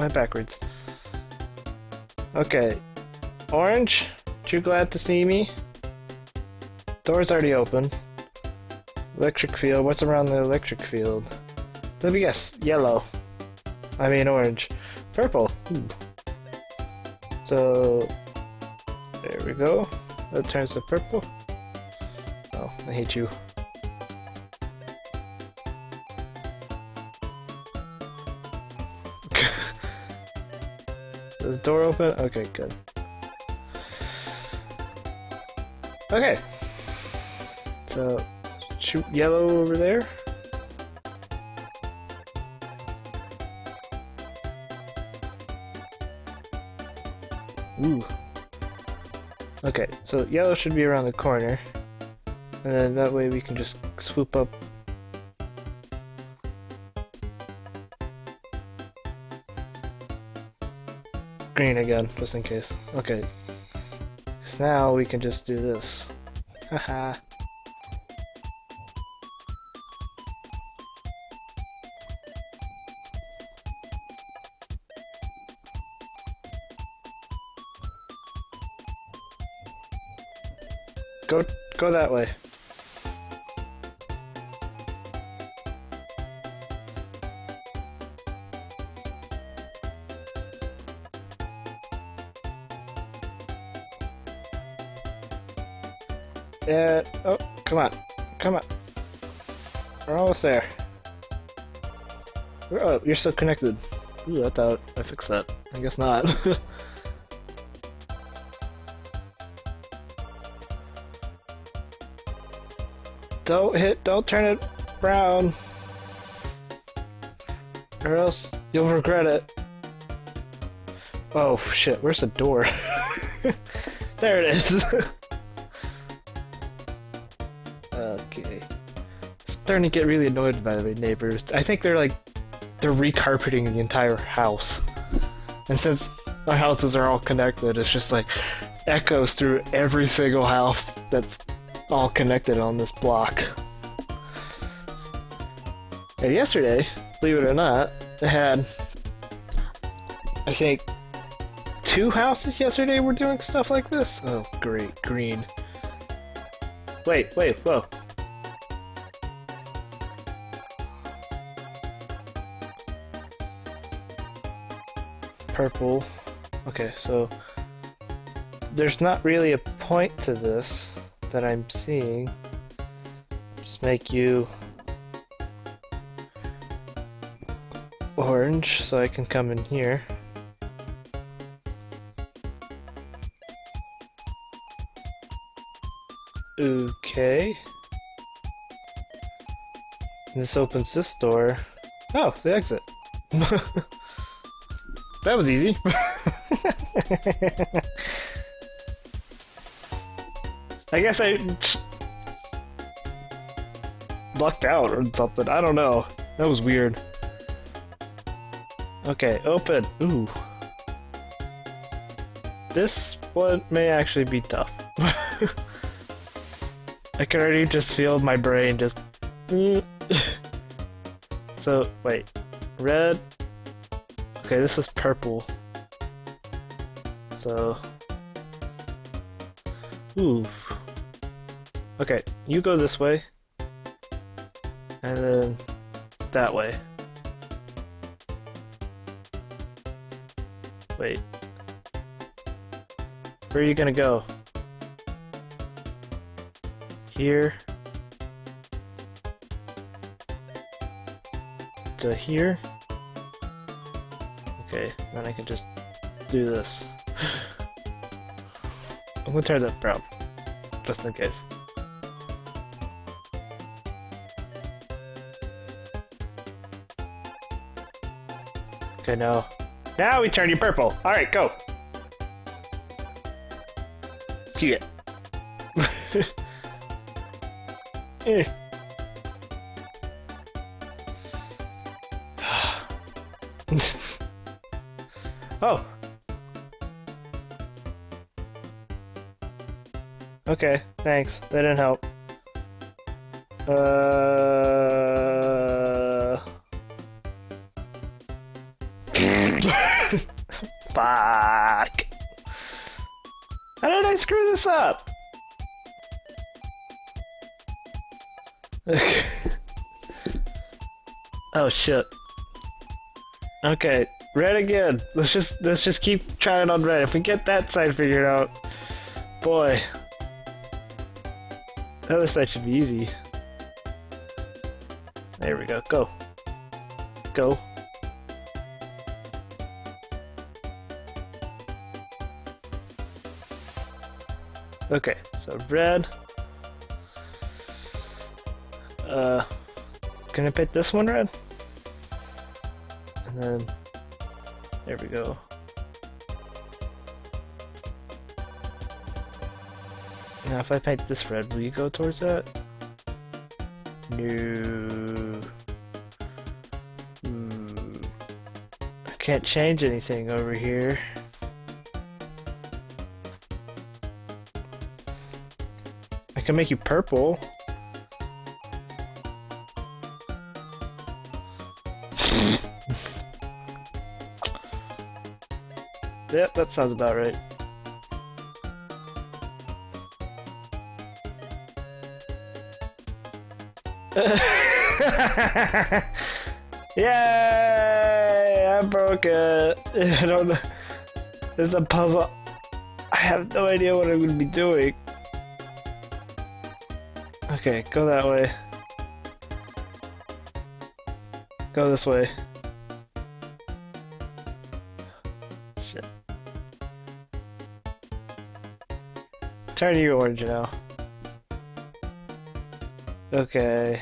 went backwards. Okay. Orange, you glad to see me? Door's already open. Electric field, what's around the electric field? Let me guess, yellow. I mean orange. Purple. Hmm. So, there we go. That turns to purple. Oh, I hate you. Is the door open? Okay, good. Okay. So, shoot yellow over there. Ooh. Okay, so yellow should be around the corner. And then that way we can just swoop up. Green again, just in case. Okay. So now we can just do this. Haha. Go, go that way. Yeah, oh, come on. Come on. We're almost there. Oh, you're so connected. Ooh, I thought I fixed that. I guess not. Don't hit, don't turn it brown. Or else you'll regret it. Oh shit, where's the door? there it is. Starting to get really annoyed by my neighbors. I think they're like, they're recarpeting the entire house. And since our houses are all connected, it's just like echoes through every single house that's all connected on this block. And yesterday, believe it or not, I had, I think, two houses yesterday were doing stuff like this. Oh, great, green. Wait, wait, whoa. Purple. Okay, so there's not really a point to this that I'm seeing. Just make you orange so I can come in here. Okay. This opens this door. Oh, the exit. that was easy. I guess I lucked out or something. I don't know. That was weird. Okay, open. Ooh. This one may actually be tough. I can already just feel my brain just... so, wait. Red. Okay, this is purple. So... Oof. Okay, you go this way. And then that way. Wait. Where are you gonna go? Here. To here. Okay, then I can just do this. I'm gonna turn that brown, just in case. Okay, no. Now we turn you purple. Alright, go. See it. eh. oh. Okay, thanks. That didn't help. Uh... Fuck. How did I screw this up? oh shit. Okay, red again. Let's just let's just keep trying on red. If we get that side figured out, boy, the other side should be easy. There we go. Go. Go. Okay, so red. Uh, I paint this one red? And then, there we go. Now if I paint this red, will you go towards that? No. Hmm. I can't change anything over here. I can make you purple. Yep, that sounds about right. Yay! I broke it. I don't know. It's a puzzle. I have no idea what I'm going to be doing. Okay, go that way. Go this way. Shit. Turn you orange now. Okay.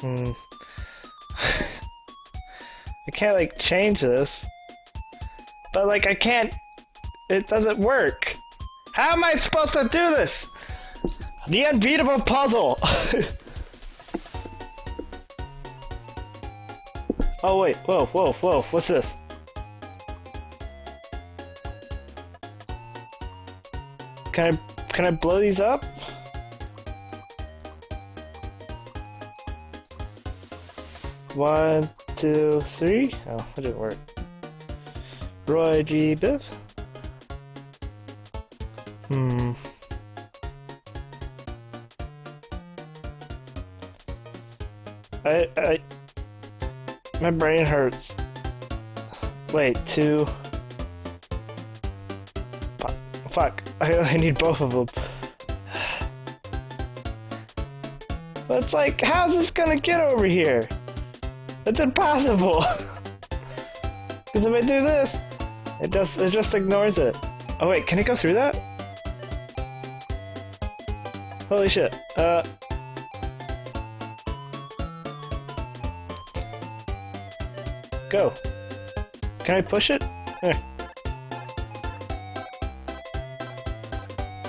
Hmm. I can't like change this. But like I can't it doesn't work. How am I supposed to do this? The unbeatable puzzle! oh wait, whoa, whoa, whoa, what's this? Can I, can I blow these up? One, two, three? Oh, that didn't work. Roy G. Biv? Hmm. I, I, my brain hurts. Wait, two. Fuck. I, I need both of them. But it's like, how's this gonna get over here? It's impossible. Because if I do this, it just it just ignores it. Oh wait, can it go through that? Holy shit. Uh. Go. Can I push it? There.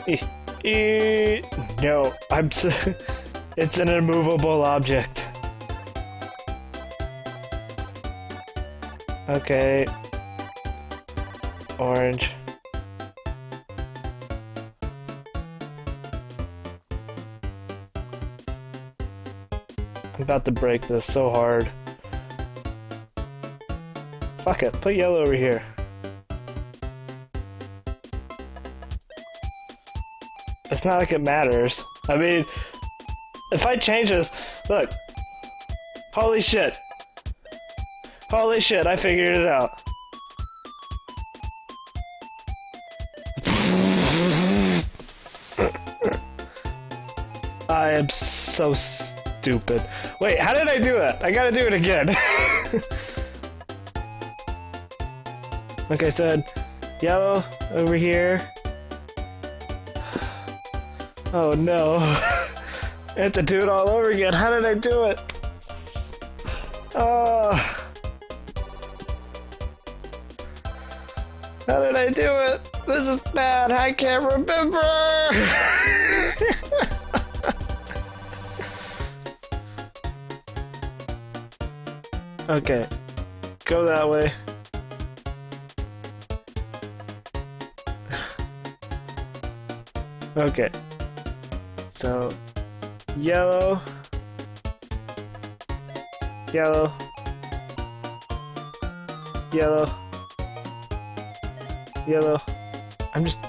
E e no, I'm. it's an immovable object. Okay. Orange. I'm about to break this so hard. Fuck it, put yellow over here. It's not like it matters. I mean, if I change this, look. Holy shit. Holy shit, I figured it out. I am so stupid. Wait, how did I do it? I gotta do it again. like I said, yellow over here. Oh no. I have to do it all over again. How did I do it? Oh. How did I do it? This is bad. I can't remember. okay. Go that way. Okay. So, yellow. Yellow. Yellow. Yellow. I'm just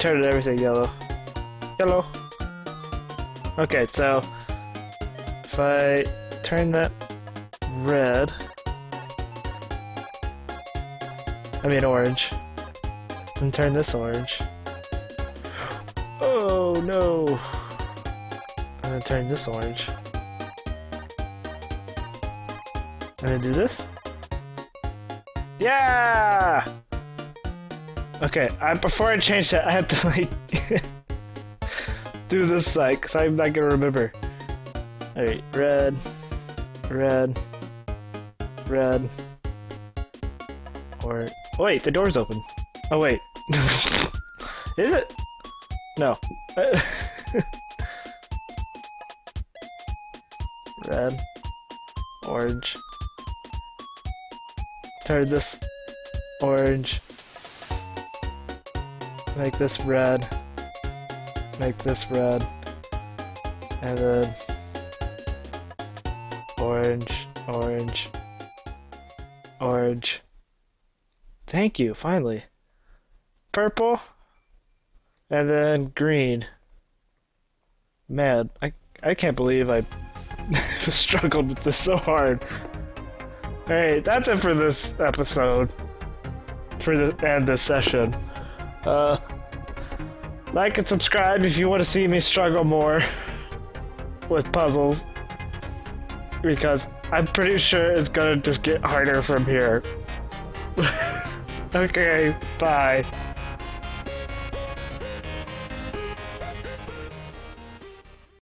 turning everything yellow. Yellow. Okay, so if I turn that red, I mean orange, and turn this orange. No! And then turn this orange. I'm gonna do this. Yeah! Okay, I, before I change that, I have to like do this side because I'm not gonna remember. Alright, red, red, red, or oh, wait, the door's open. Oh wait, is it? No. red, orange. Turn this orange. Make this red. Make this red. And then orange, orange, orange. Thank you, finally. Purple. And then green. Man, I I can't believe I struggled with this so hard. Alright, that's it for this episode. For the and this session. Uh, like and subscribe if you want to see me struggle more with puzzles. Because I'm pretty sure it's gonna just get harder from here. okay, bye.